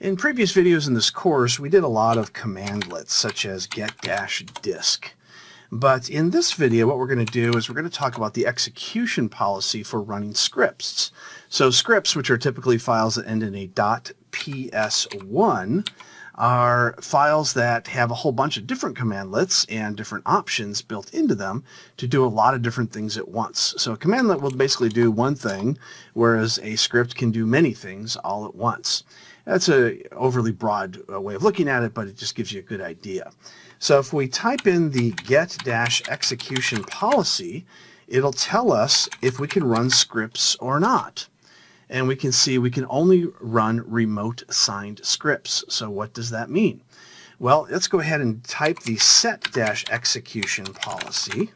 In previous videos in this course, we did a lot of commandlets, such as get-disk. But in this video, what we're going to do is we're going to talk about the execution policy for running scripts. So scripts, which are typically files that end in a .ps1, are files that have a whole bunch of different commandlets and different options built into them to do a lot of different things at once. So a commandlet will basically do one thing, whereas a script can do many things all at once. That's a overly broad uh, way of looking at it, but it just gives you a good idea. So if we type in the get-execution policy, it'll tell us if we can run scripts or not. And we can see we can only run remote signed scripts. So what does that mean? Well, let's go ahead and type the set-execution policy.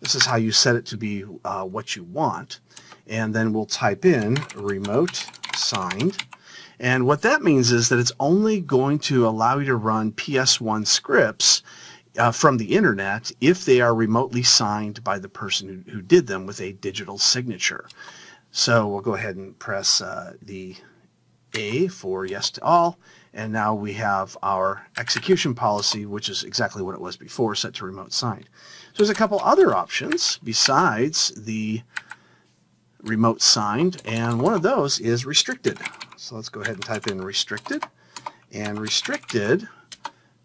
This is how you set it to be uh, what you want. And then we'll type in remote signed and what that means is that it's only going to allow you to run PS1 scripts uh, from the internet if they are remotely signed by the person who, who, did them with a digital signature. So we'll go ahead and press uh, the A for yes to all. And now we have our execution policy, which is exactly what it was before, set to remote signed. So there's a couple other options besides the remote signed, and one of those is restricted. So let's go ahead and type in restricted. And restricted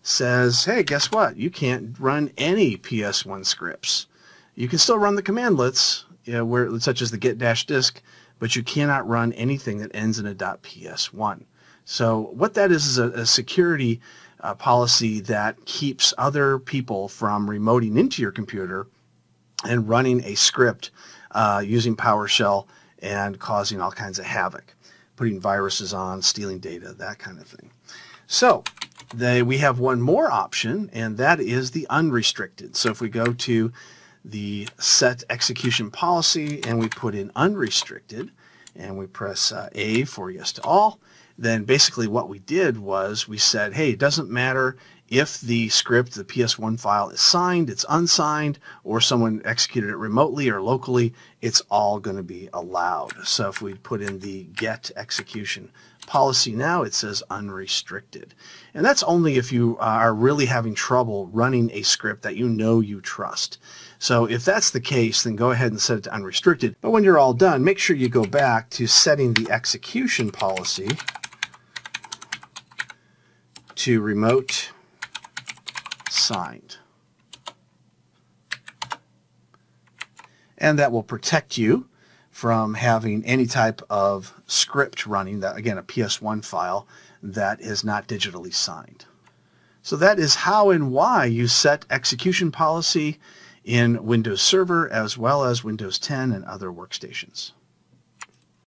says, hey, guess what? You can't run any PS1 scripts. You can still run the commandlets, know, where, such as the get-disk, but you cannot run anything that ends in a .ps1. So what that is is a, a security uh, policy that keeps other people from remoting into your computer and running a script uh, using PowerShell and causing all kinds of havoc putting viruses on, stealing data, that kind of thing. So they, we have one more option, and that is the unrestricted. So if we go to the set execution policy and we put in unrestricted, and we press uh, A for yes to all, then basically what we did was we said, hey, it doesn't matter if the script, the PS1 file is signed, it's unsigned, or someone executed it remotely or locally, it's all going to be allowed. So if we put in the get execution policy now, it says unrestricted. And that's only if you are really having trouble running a script that you know you trust. So if that's the case, then go ahead and set it to unrestricted. But when you're all done, make sure you go back to setting the execution policy to remote signed. And that will protect you from having any type of script running, that again, a PS1 file that is not digitally signed. So that is how and why you set execution policy in Windows Server as well as Windows 10 and other workstations.